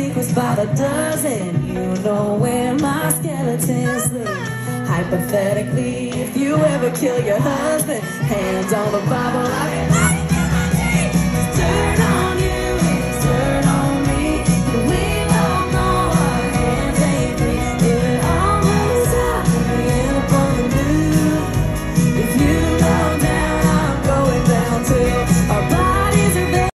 secrets by the dozen You know where my skeletons sleep Hypothetically, if you ever kill your husband Hands on the Bible, I